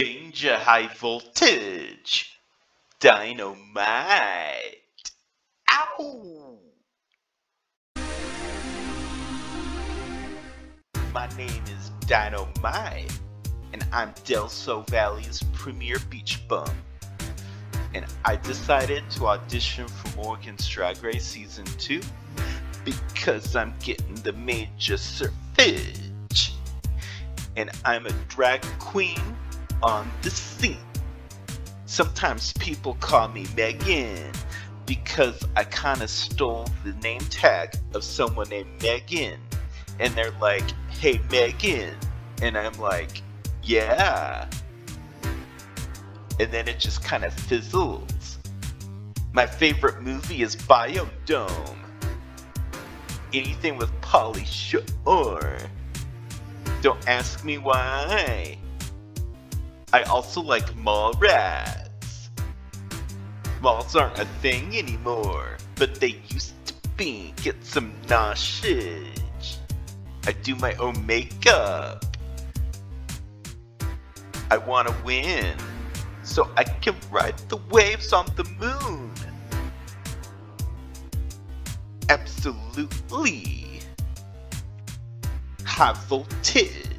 Danger high voltage. Dinah Mite. Ow! My name is Dinah Mite, and I'm Del Sol Valley's premier beach bum. And I decided to audition for Morgyn's Drag Race Season 2 because I'm getting the major surfage. And I'm a drag queen on the scene. Sometimes people call me Megan because I kind of stole the name tag of someone named Megan. And they're like, hey, Megan. And I'm like, yeah. And then it just kind of fizzles. My favorite movie is Bio-Dome. Anything with Pauly Shore. Don't ask me why. I also like Mallrats. Malls aren't a thing anymore, but they used to be. Get some noshage. I do my own makeup. I wanna win, so I can ride the waves on the moon. Absolutely. High voltage.